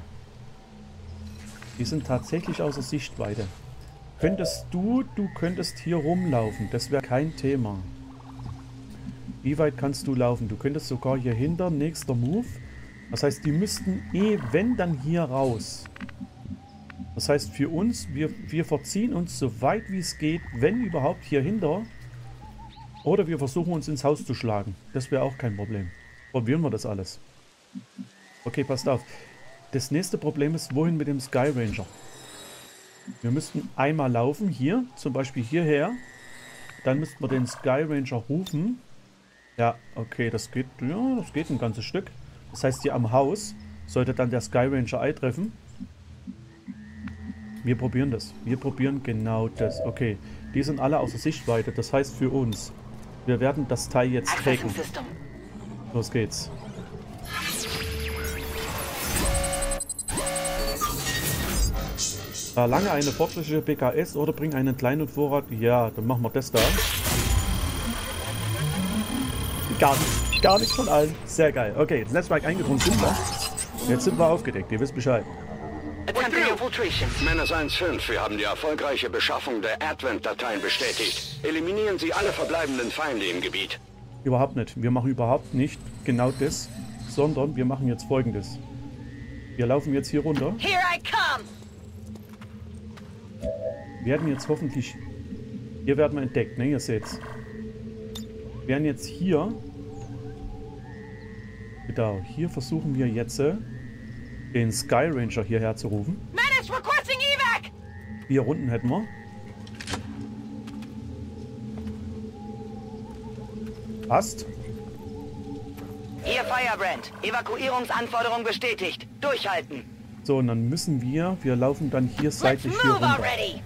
Speaker 1: Die sind tatsächlich außer Sichtweite. Könntest du, du könntest hier rumlaufen. Das wäre kein Thema. Wie weit kannst du laufen? Du könntest sogar hier hinter, nächster Move. Das heißt, die müssten eh, wenn, dann hier raus. Das heißt, für uns, wir, wir verziehen uns so weit wie es geht, wenn überhaupt hier hinter. Oder wir versuchen uns ins Haus zu schlagen. Das wäre auch kein Problem. Probieren wir das alles. Okay, passt auf. Das nächste Problem ist, wohin mit dem Sky Ranger? Wir müssten einmal laufen, hier, zum Beispiel hierher. Dann müssten wir den Sky Ranger rufen. Ja, okay, das geht, ja, das geht ein ganzes Stück. Das heißt, hier am Haus sollte dann der Sky Ranger eintreffen. Wir probieren das. Wir probieren genau das. Okay, die sind alle außer Sichtweite. Das heißt für uns, wir werden das Teil jetzt hacken. Los geht's. Erlange eine fortschrittliche PKS oder bring einen kleinen Vorrat. Ja, dann machen wir das da. Gar nicht. Gar nicht von allen. Sehr geil. Okay, jetzt Netzwerk eingedrungen sind wir. Jetzt sind wir aufgedeckt. Ihr wisst Bescheid.
Speaker 5: Menace 1-5, wir haben die erfolgreiche Beschaffung der Advent-Dateien bestätigt. Eliminieren Sie alle verbleibenden Feinde im Gebiet.
Speaker 1: Überhaupt nicht. Wir machen überhaupt nicht genau das, sondern wir machen jetzt folgendes. Wir laufen jetzt hier runter. Here I come! Werden jetzt hoffentlich... Hier werden wir entdeckt, ne? Ihr seht's. Wir werden jetzt hier... Genau, hier versuchen wir jetzt äh, den Sky Ranger hierher zu rufen. Hier unten hätten wir. Passt.
Speaker 4: Hier Firebrand. Evakuierungsanforderung bestätigt. Durchhalten.
Speaker 1: So, und dann müssen wir, wir laufen dann hier seitlich hier runter. Already.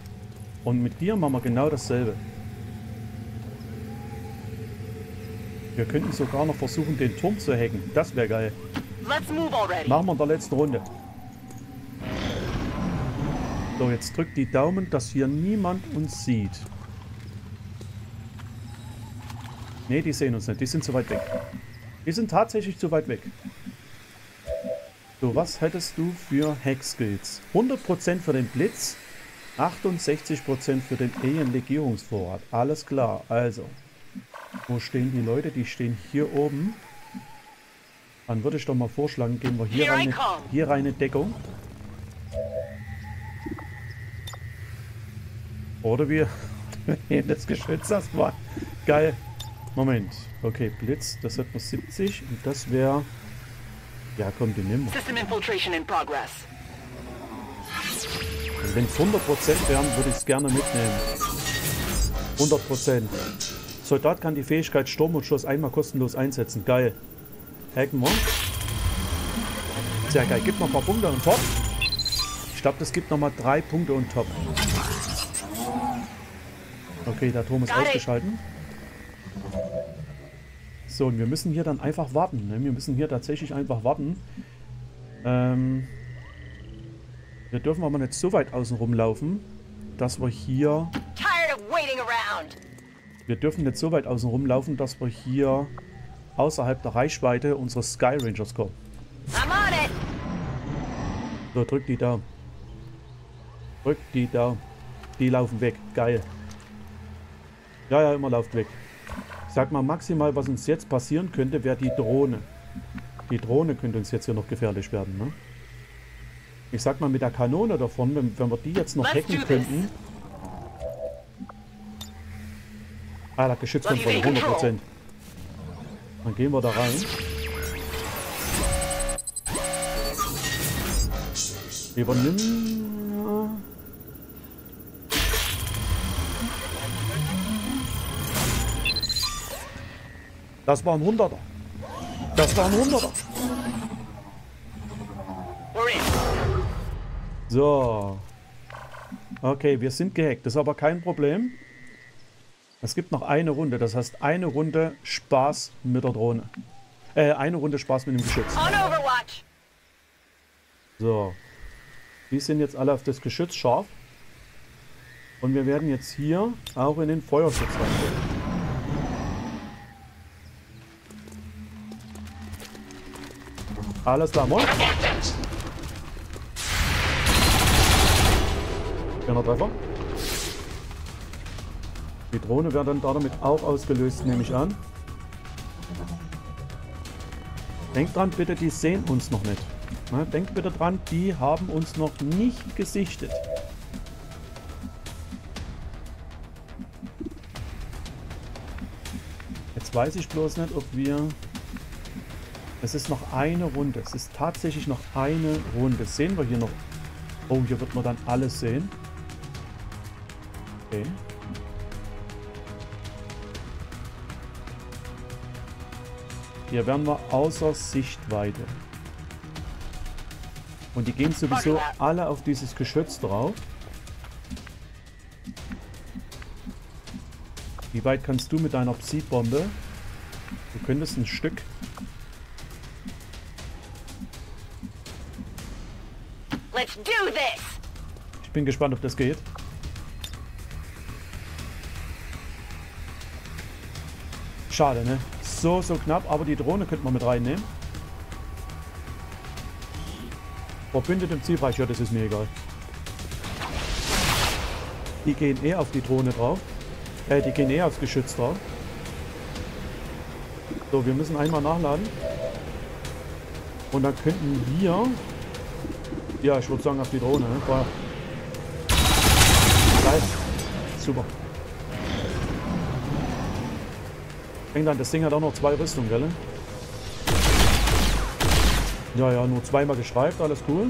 Speaker 1: Und mit dir machen wir genau dasselbe. Wir könnten sogar noch versuchen, den Turm zu hacken. Das wäre geil. Machen wir in der letzten Runde. So, jetzt drückt die Daumen, dass hier niemand uns sieht. Ne, die sehen uns nicht. Die sind zu weit weg. Die sind tatsächlich zu weit weg. So, was hättest du für Hack-Skills? 100% für den Blitz. 68% für den Alien-Legierungsvorrat. Alles klar. Also, wo stehen die Leute? Die stehen hier oben. Dann würde ich doch mal vorschlagen, gehen wir hier rein, hier rein in Deckung. Oder wir <laughs> nehmen das Geschütz erstmal. Geil. Moment. Okay, Blitz, das hat nur 70 und das wäre... Ja, komm, die nehmen wir. System Infiltration in progress. Wenn es 100% wären, würde ich es gerne mitnehmen. 100%. Soldat kann die Fähigkeit Sturm und Schuss einmal kostenlos einsetzen. Geil. Hacken wir. Sehr geil. Gibt noch ein paar Punkte und top. Ich glaube, das gibt nochmal drei Punkte und top. Okay, der Turm ist ausgeschalten. So, und wir müssen hier dann einfach warten. Ne? Wir müssen hier tatsächlich einfach warten. Ähm, wir dürfen aber nicht so weit außen rumlaufen, dass wir hier... Wir dürfen nicht so weit außen rumlaufen, dass wir hier außerhalb der Reichweite unseres Sky Rangers kommen. So, drück die da. Drück die da. Die laufen weg. Geil. Ja, ja, immer lauft weg. sag mal, maximal, was uns jetzt passieren könnte, wäre die Drohne. Die Drohne könnte uns jetzt hier noch gefährlich werden, ne? Ich sag mal, mit der Kanone davon, wenn, wenn wir die jetzt noch hacken könnten. Ah, der Geschützkontrolle, 100%. Dann gehen wir da rein. Übernimm. Das war ein Hunderter. Das war ein Hunderter. So. Okay, wir sind gehackt. Das ist aber kein Problem. Es gibt noch eine Runde, das heißt eine Runde Spaß mit der Drohne. Äh, eine Runde Spaß mit dem Geschütz. So. Die sind jetzt alle auf das Geschütz scharf. Und wir werden jetzt hier auch in den Feuerschutz reingehen. Alles klar, moin. Schöner Treffer. Die Drohne wird dann damit auch ausgelöst, nehme ich an. Denkt dran, bitte, die sehen uns noch nicht. Na, denkt bitte dran, die haben uns noch nicht gesichtet. Jetzt weiß ich bloß nicht, ob wir... Es ist noch eine Runde. Es ist tatsächlich noch eine Runde. Sehen wir hier noch... Oh, hier wird man dann alles sehen. Okay. Hier wären wir außer Sichtweite. Und die gehen sowieso alle auf dieses Geschütz drauf. Wie weit kannst du mit deiner Psi-Bombe? Du könntest ein Stück.
Speaker 4: Let's do this!
Speaker 1: Ich bin gespannt, ob das geht. Schade, ne? So, so knapp, aber die Drohne könnte man mit reinnehmen. Verbündet im Zielbereich, ja, das ist mir egal. Die gehen eh auf die Drohne drauf. Äh, die gehen eh aufs Geschütz drauf. So, wir müssen einmal nachladen. Und dann könnten wir... Ja, ich würde sagen auf die Drohne. Ne? Super. An, das Ding hat auch noch zwei Rüstungen, gell? Ja, ja, nur zweimal geschreibt, alles cool.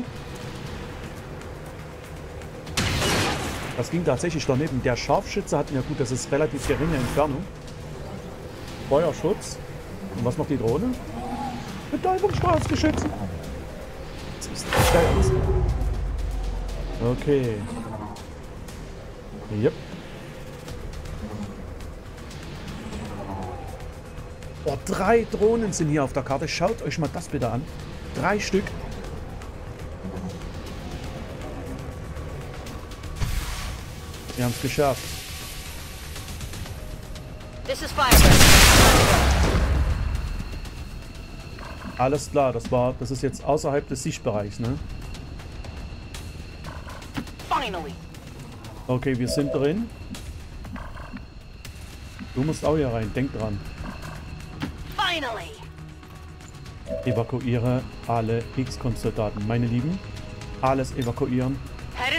Speaker 1: Das ging tatsächlich daneben. Der Scharfschütze hat, ja gut, das ist relativ geringe Entfernung. Feuerschutz. Und was macht die Drohne? Betäubungsstrahlungsgeschütze. Das ist das geil. Okay. Yep. Oh, drei Drohnen sind hier auf der Karte. Schaut euch mal das bitte an. Drei Stück. Wir haben es geschafft. Alles klar, das war, das ist jetzt außerhalb des Sichtbereichs, ne?
Speaker 4: Finally!
Speaker 1: Okay, wir sind drin. Du musst auch hier rein, denk dran. Evakuiere alle X-Konsoldaten. Meine Lieben, alles evakuieren.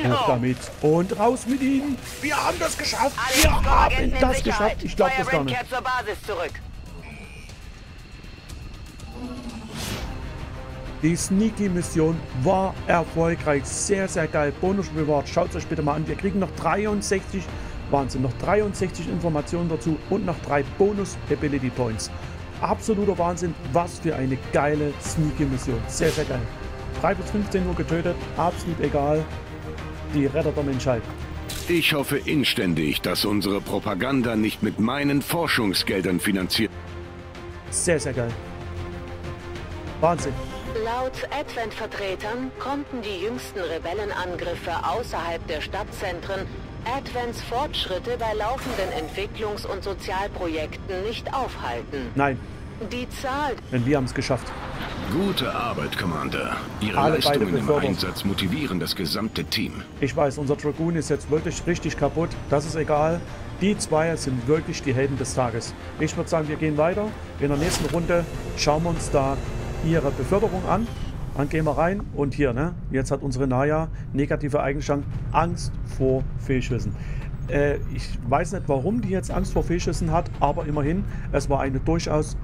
Speaker 1: Hoch damit und raus mit ihnen. Wir haben das geschafft.
Speaker 4: Alle
Speaker 1: Wir haben das geschafft. Ich glaube das gar nicht. Die Sneaky-Mission war erfolgreich. Sehr, sehr geil. Bonus Reward. Schaut es euch bitte mal an. Wir kriegen noch 63, Wahnsinn, noch 63 Informationen dazu und noch drei Bonus Ability Points. Absoluter Wahnsinn. Was für eine geile Sneaky-Mission. Sehr, sehr geil. 3 bis 15 Uhr getötet. Absolut egal. Die Retter der Menschheit.
Speaker 5: Ich hoffe inständig, dass unsere Propaganda nicht mit meinen Forschungsgeldern finanziert
Speaker 1: Sehr, sehr geil. Wahnsinn.
Speaker 6: Laut Advent-Vertretern konnten die jüngsten Rebellenangriffe außerhalb der Stadtzentren Advents Fortschritte bei laufenden Entwicklungs- und Sozialprojekten nicht aufhalten.
Speaker 1: Nein,
Speaker 6: Die Zahl
Speaker 1: denn wir haben es geschafft.
Speaker 5: Gute Arbeit, Commander. Ihre
Speaker 1: Alle
Speaker 5: Leistungen im. Einsatz motivieren das gesamte Team.
Speaker 1: Ich weiß, unser Dragoon ist jetzt wirklich richtig kaputt. Das ist egal. Die zwei sind wirklich die Helden des Tages. Ich würde sagen, wir gehen weiter. In der nächsten Runde schauen wir uns da ihre Beförderung an. Dann gehen wir rein und hier, ne? Jetzt hat unsere Naya negative Eigenschaft Angst vor Fehlschüssen. Äh, ich weiß nicht, warum die jetzt Angst vor Fehlschüssen hat, aber immerhin, es war eine durchaus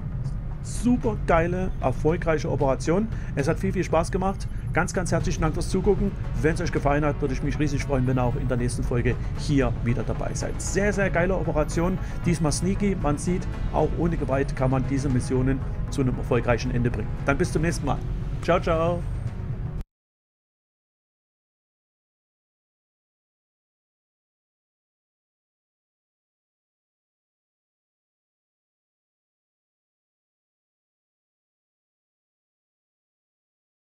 Speaker 1: super geile, erfolgreiche Operation. Es hat viel, viel Spaß gemacht. Ganz, ganz herzlichen Dank fürs Zugucken. Wenn es euch gefallen hat, würde ich mich riesig freuen, wenn ihr auch in der nächsten Folge hier wieder dabei seid. Sehr, sehr geile Operation. Diesmal sneaky. Man sieht, auch ohne Gewalt kann man diese Missionen zu einem erfolgreichen Ende bringen. Dann bis zum nächsten Mal. Ciao, ciao.